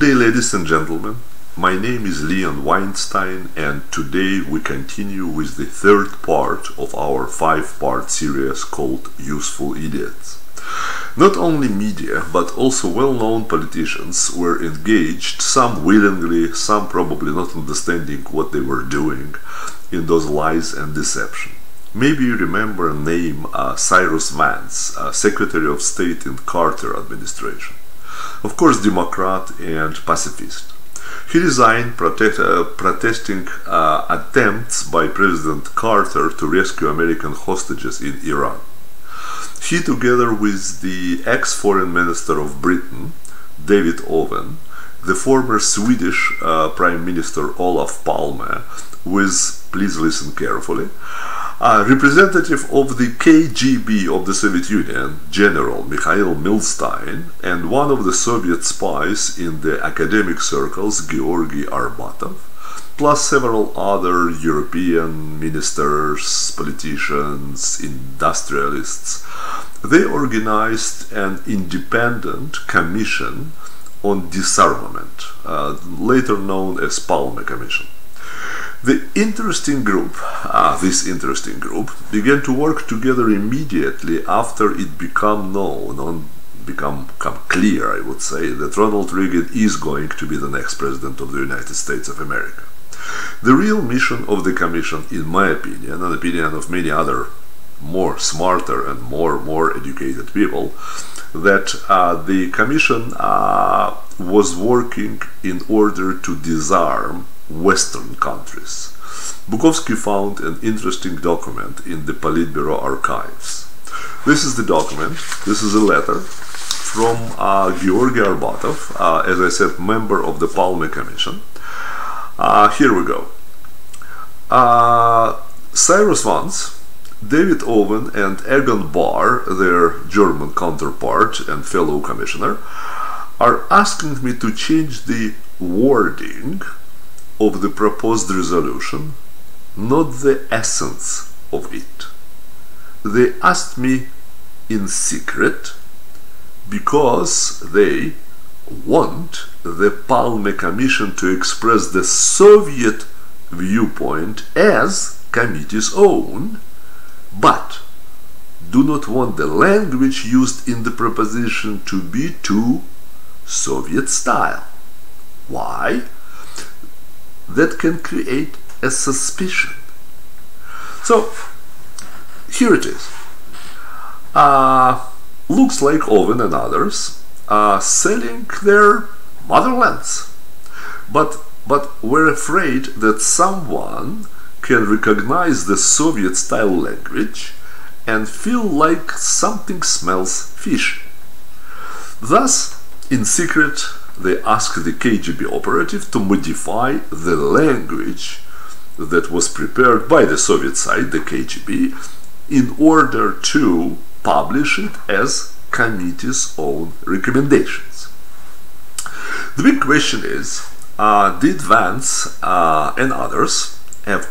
day, ladies and gentlemen, my name is Leon Weinstein, and today we continue with the third part of our five part series called Useful Idiots. Not only media, but also well known politicians were engaged, some willingly, some probably not understanding what they were doing, in those lies and deception. Maybe you remember a name uh, Cyrus Vance, uh, Secretary of State in Carter administration. Of course, Democrat and pacifist. He resigned protect, uh, protesting uh, attempts by President Carter to rescue American hostages in Iran. He, together with the ex-foreign minister of Britain, David Owen, the former Swedish uh, Prime Minister Olof Palme, with, please listen carefully, a representative of the KGB of the Soviet Union, General Mikhail Milstein, and one of the Soviet spies in the academic circles, Georgy Arbatov, plus several other European ministers, politicians, industrialists. They organized an independent commission on disarmament, uh, later known as Palme Commission. The interesting group, uh, this interesting group, began to work together immediately after it became known, on become, become clear, I would say, that Ronald Reagan is going to be the next president of the United States of America. The real mission of the Commission, in my opinion, and the opinion of many other more smarter and more more educated people, that uh, the Commission uh, was working in order to disarm Western countries. Bukovsky found an interesting document in the Politburo archives. This is the document, this is a letter from uh, Georgy Arbatov, uh, as I said, member of the Palme Commission. Uh, here we go. Uh, Cyrus Vance, David Owen and Egon Bahr, their German counterpart and fellow commissioner, are asking me to change the wording of the proposed resolution, not the essence of it. They asked me in secret because they want the Palme Commission to express the Soviet viewpoint as committee's own, but do not want the language used in the proposition to be too Soviet style. Why? That can create a suspicion. So here it is. Uh, looks like Owen and others are selling their motherlands, but but we're afraid that someone can recognize the Soviet style language and feel like something smells fish. Thus, in secret, they asked the KGB operative to modify the language that was prepared by the Soviet side, the KGB, in order to publish it as committee's own recommendations. The big question is, uh, did Vance uh, and others have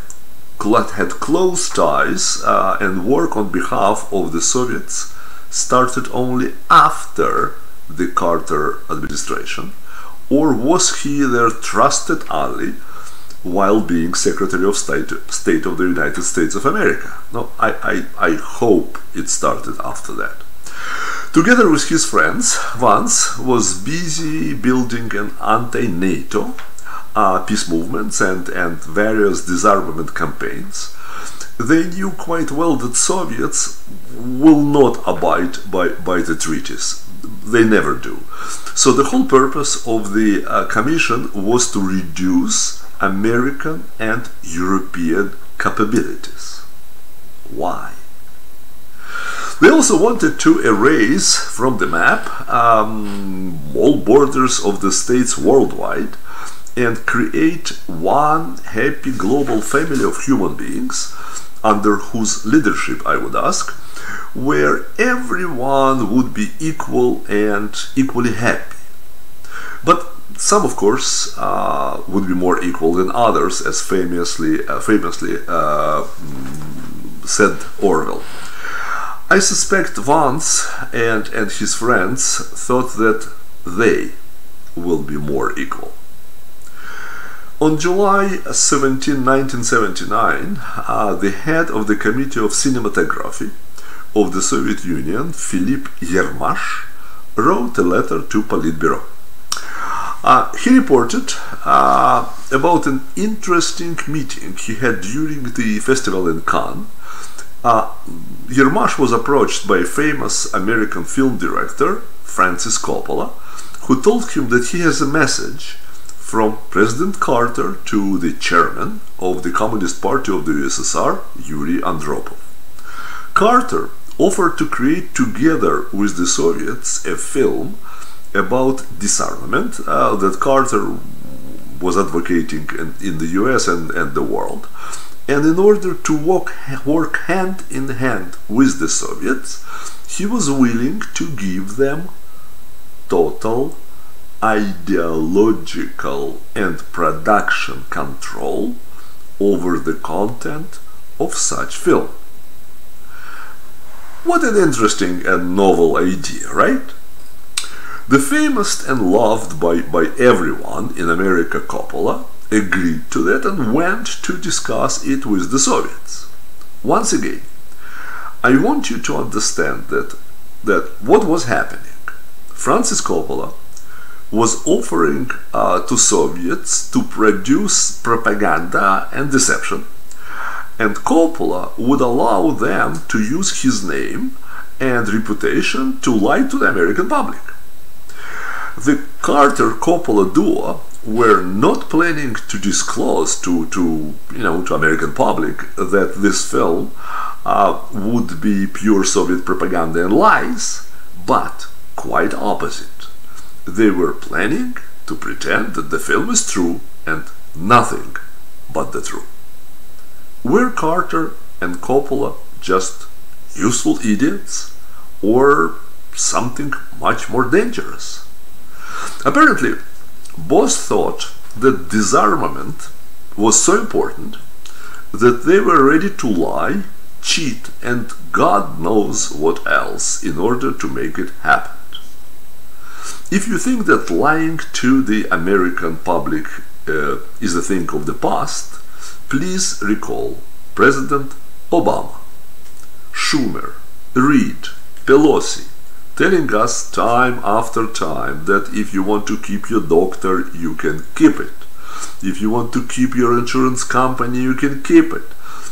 had close ties uh, and work on behalf of the Soviets started only after the Carter administration, or was he their trusted ally while being Secretary of State, State of the United States of America? No, I, I, I hope it started after that. Together with his friends, Vance was busy building an anti-NATO uh, peace movements and, and various disarmament campaigns. They knew quite well that Soviets will not abide by, by the treaties they never do. So the whole purpose of the uh, commission was to reduce American and European capabilities. Why? They also wanted to erase from the map um, all borders of the states worldwide and create one happy global family of human beings under whose leadership, I would ask, where everyone would be equal and equally happy. But some, of course, uh, would be more equal than others, as famously, uh, famously uh, said Orwell. I suspect Vance and, and his friends thought that they will be more equal. On July 17, 1979, uh, the head of the Committee of Cinematography of the Soviet Union, Philip Yermash, wrote a letter to Politburo. Uh, he reported uh, about an interesting meeting he had during the festival in Cannes. Uh, Yermash was approached by a famous American film director, Francis Coppola, who told him that he has a message from President Carter to the chairman of the Communist Party of the USSR, Yuri Andropov. Carter offered to create together with the Soviets a film about disarmament uh, that Carter was advocating in, in, the US and, and the world. And in order to walk, work hand in hand with the Soviets, he was willing to give them total ideological and production control over the content of such film. What an interesting and novel idea, right? The famous and loved by, by everyone in America Coppola agreed to that and went to discuss it with the Soviets. Once again, I want you to understand that, that what was happening. Francis Coppola was offering uh, to Soviets to produce propaganda and deception. And Coppola would allow them to use his name and reputation to lie to the American public. The Carter Coppola duo were not planning to disclose to, to you know to American public that this film uh, would be pure Soviet propaganda and lies, but quite opposite they were planning to pretend that the film is true and nothing but the truth. Were Carter and Coppola just useful idiots or something much more dangerous? Apparently, both thought that disarmament was so important that they were ready to lie, cheat, and God knows what else in order to make it happen. If you think that lying to the American public uh, is a thing of the past, please recall President Obama, Schumer, Reid, Pelosi, telling us time after time that if you want to keep your doctor, you can keep it. If you want to keep your insurance company, you can keep it,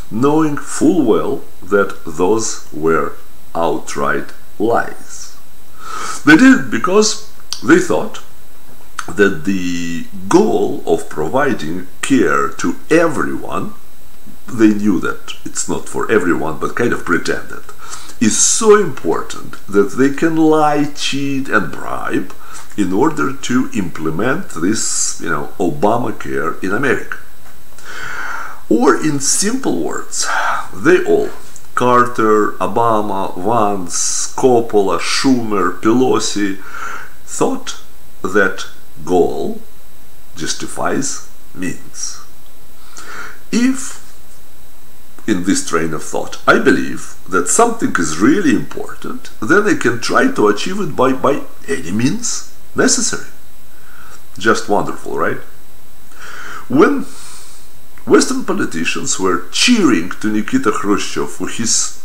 knowing full well that those were outright lies. They did because they thought that the goal of providing care to everyone, they knew that it's not for everyone, but kind of pretended, is so important that they can lie, cheat, and bribe in order to implement this, you know, Obamacare in America. Or in simple words, they all, Carter, Obama, Vance, Coppola, Schumer, Pelosi, thought that goal justifies means. If in this train of thought I believe that something is really important, then I can try to achieve it by, by any means necessary. Just wonderful, right? When Western politicians were cheering to Nikita Khrushchev for his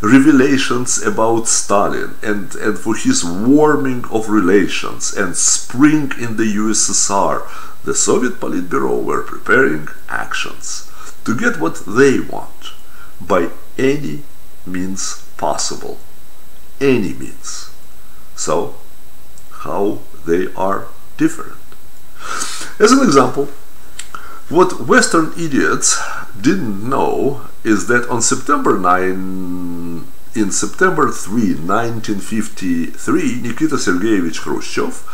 revelations about Stalin and, and for his warming of relations and spring in the USSR, the Soviet Politburo were preparing actions to get what they want by any means possible. Any means. So, how they are different. As an example, what Western idiots didn't know is that on September 9, in September 3, 1953, Nikita Sergeyevich Khrushchev,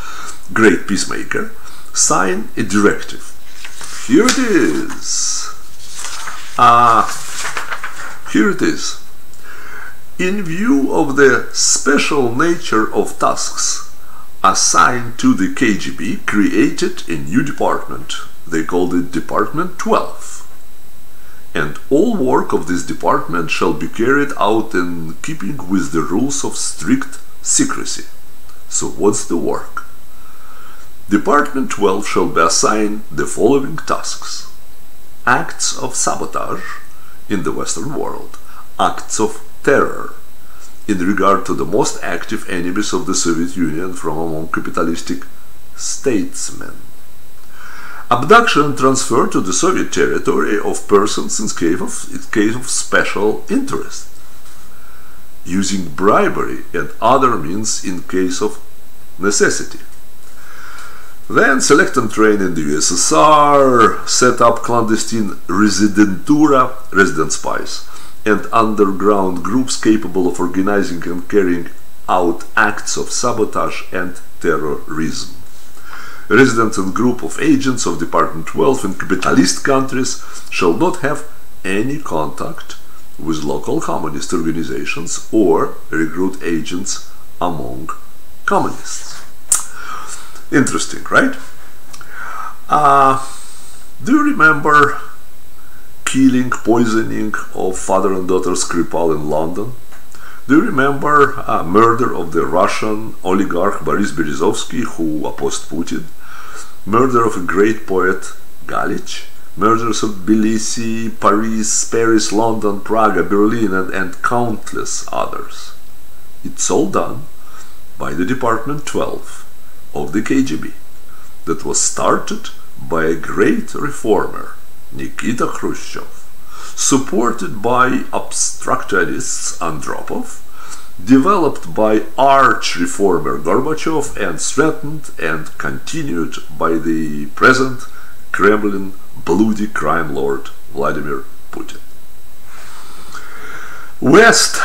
great peacemaker, signed a directive. Here it is. Ah, uh, here it is. In view of the special nature of tasks assigned to the KGB, created a new department they called it Department 12. And all work of this department shall be carried out in keeping with the rules of strict secrecy. So what's the work? Department 12 shall be assigned the following tasks acts of sabotage in the Western world, acts of terror in regard to the most active enemies of the Soviet Union from among capitalistic statesmen. Abduction and transfer to the Soviet territory of persons in case of, in case of special interest. Using bribery and other means in case of necessity. Then select and train in the USSR, set up clandestine residentura, resident spies, and underground groups capable of organizing and carrying out acts of sabotage and terrorism. Residents and group of agents of Department 12 in capitalist countries shall not have any contact with local communist organizations or recruit agents among communists. Interesting, right? Uh, do you remember killing, poisoning of father and daughter Skripal in London? Do you remember uh, murder of the Russian oligarch Boris Berezovsky who opposed Putin? Murder of a great poet Galich? Murders of Tbilisi, Paris, Paris, London, Prague, Berlin and, and countless others. It's all done by the Department 12 of the KGB that was started by a great reformer, Nikita Khrushchev, supported by obstructionists Andropov, developed by arch reformer Gorbachev and strengthened and continued by the present Kremlin bloody crime lord Vladimir Putin. West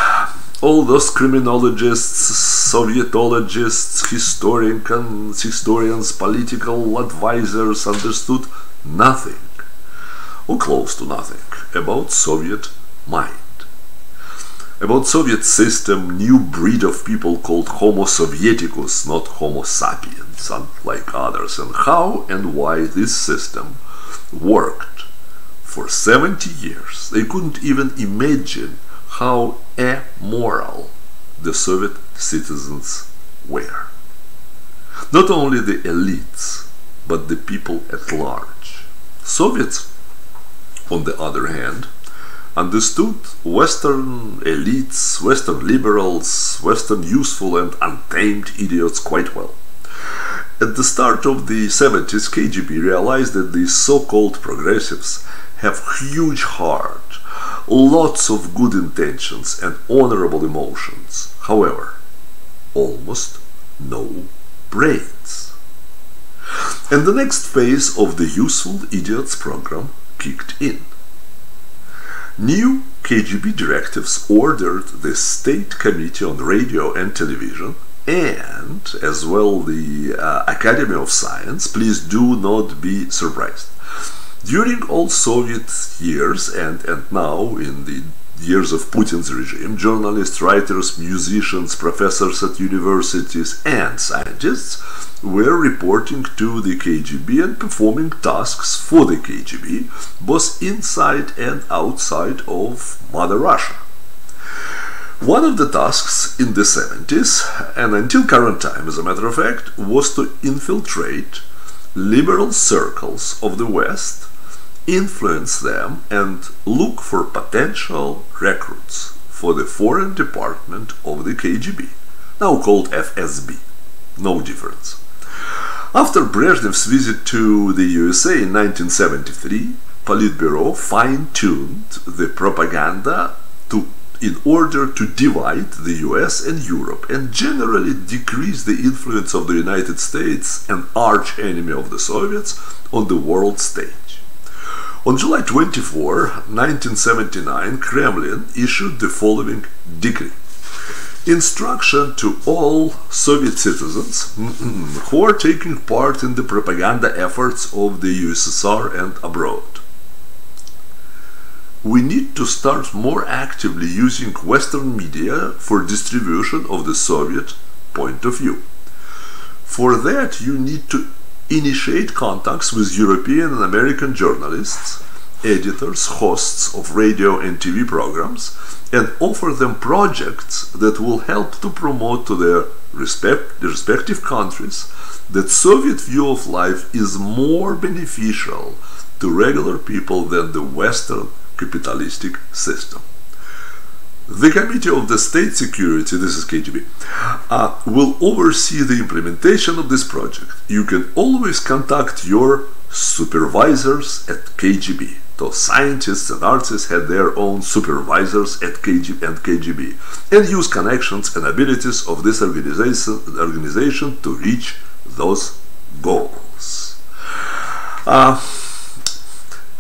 all those criminologists, Sovietologists, historians, historians, political advisors understood nothing, or close to nothing, about Soviet mind. About Soviet system, new breed of people called Homo Sovieticus, not Homo sapiens, unlike others, and how and why this system worked for 70 years. They couldn't even imagine how amoral the Soviet citizens were. Not only the elites, but the people at large. Soviets, on the other hand, understood Western elites, Western liberals, Western useful and untamed idiots quite well. At the start of the 70s, KGB realized that these so-called progressives have huge heart lots of good intentions and honorable emotions, however, almost no brains. And the next phase of the Useful Idiots program kicked in. New KGB directives ordered the State Committee on Radio and Television and as well the uh, Academy of Science, please do not be surprised, during all Soviet years and, and now in the years of Putin's regime, journalists, writers, musicians, professors at universities, and scientists were reporting to the KGB and performing tasks for the KGB, both inside and outside of Mother Russia. One of the tasks in the 70s, and until current time as a matter of fact, was to infiltrate liberal circles of the West influence them and look for potential recruits for the foreign department of the KGB, now called FSB. No difference. After Brezhnev's visit to the USA in 1973, Politburo fine-tuned the propaganda to in order to divide the US and Europe and generally decrease the influence of the United States, an arch enemy of the Soviets, on the world stage. On July 24, 1979, Kremlin issued the following decree. Instruction to all Soviet citizens mm-hmm, who are taking part in the propaganda efforts of the USSR and abroad. We need to start more actively using Western media for distribution of the Soviet point of view. For that, you need to initiate contacts with European and American journalists, editors, hosts of radio and TV programs, and offer them projects that will help to promote to their respect, respective countries that Soviet view of life is more beneficial to regular people than the Western capitalistic system. The Committee of the State Security, this is KGB, uh, will oversee the implementation of this project. You can always contact your supervisors at KGB. So scientists and artists had their own supervisors at KGB and KGB and use connections and abilities of this organization, organization to reach those goals. Uh,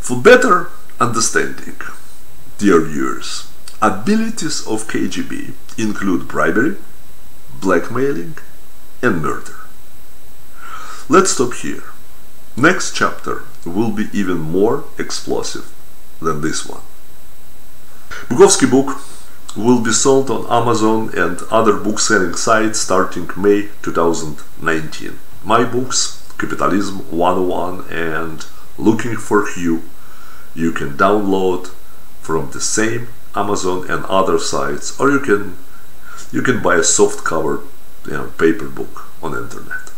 for better understanding, dear viewers, abilities of KGB include bribery, blackmailing, and murder. Let's stop here. Next chapter will be even more explosive than this one. Bukovsky book will be sold on Amazon and other book selling sites starting May 2019. My books, Capitalism 101 and Looking for Hugh, you can download from the same Amazon and other sites or you can you can buy a soft cover you know, paper book on internet.